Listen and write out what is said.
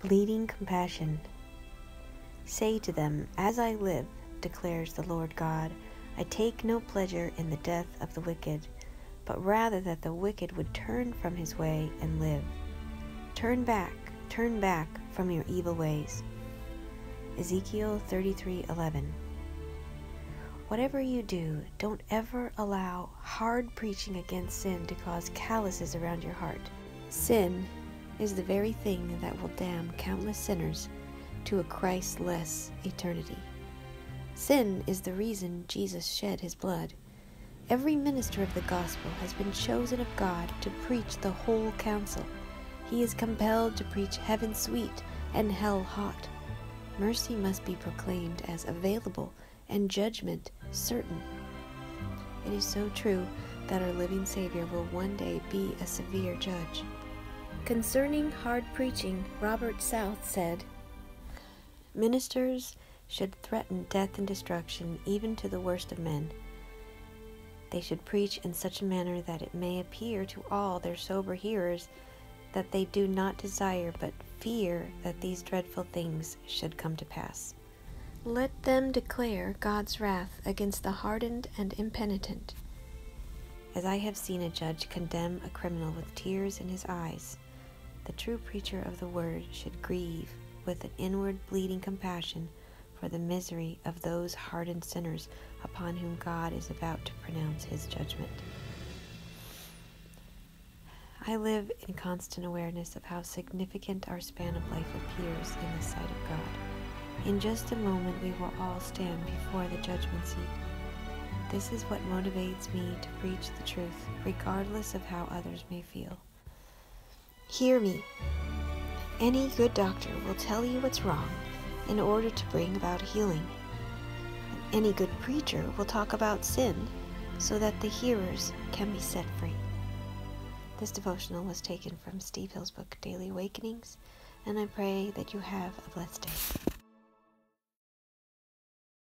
Bleeding compassion. Say to them, As I live, declares the Lord God, I take no pleasure in the death of the wicked, but rather that the wicked would turn from his way and live. Turn back, turn back from your evil ways. Ezekiel 33:11 Whatever you do, don't ever allow hard preaching against sin to cause calluses around your heart. Sin is the very thing that will damn countless sinners to a Christ-less eternity. Sin is the reason Jesus shed his blood. Every minister of the gospel has been chosen of God to preach the whole counsel. He is compelled to preach heaven sweet and hell hot. Mercy must be proclaimed as available and judgment certain. It is so true that our living Savior will one day be a severe judge. Concerning hard preaching, Robert South said, Ministers should threaten death and destruction even to the worst of men. They should preach in such a manner that it may appear to all their sober hearers that they do not desire but fear that these dreadful things should come to pass. Let them declare God's wrath against the hardened and impenitent. As I have seen a judge condemn a criminal with tears in his eyes, the true preacher of the word should grieve with an inward bleeding compassion for the misery of those hardened sinners upon whom God is about to pronounce his judgment. I live in constant awareness of how significant our span of life appears in the sight of God. In just a moment, we will all stand before the judgment seat. This is what motivates me to preach the truth, regardless of how others may feel. Hear me. Any good doctor will tell you what's wrong in order to bring about healing. Any good preacher will talk about sin so that the hearers can be set free. This devotional was taken from Steve Hill's book, Daily Awakenings, and I pray that you have a blessed day.